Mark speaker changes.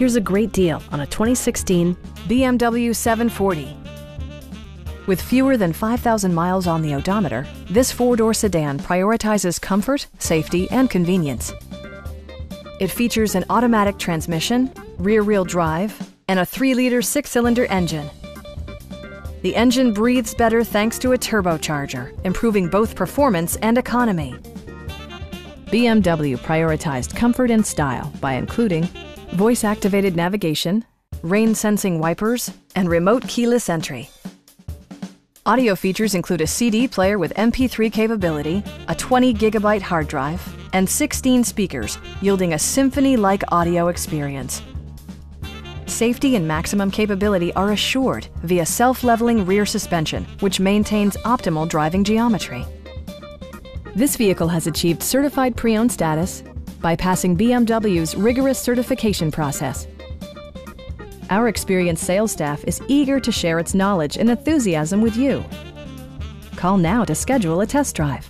Speaker 1: Here's a great deal on a 2016 BMW 740. With fewer than 5,000 miles on the odometer, this four-door sedan prioritizes comfort, safety, and convenience. It features an automatic transmission, rear-wheel drive, and a 3-liter six-cylinder engine. The engine breathes better thanks to a turbocharger, improving both performance and economy. BMW prioritized comfort and style by including voice-activated navigation, rain-sensing wipers, and remote keyless entry. Audio features include a CD player with MP3 capability, a 20 gigabyte hard drive, and 16 speakers, yielding a symphony-like audio experience. Safety and maximum capability are assured via self-leveling rear suspension, which maintains optimal driving geometry. This vehicle has achieved certified pre-owned status by passing BMW's rigorous certification process. Our experienced sales staff is eager to share its knowledge and enthusiasm with you. Call now to schedule a test drive.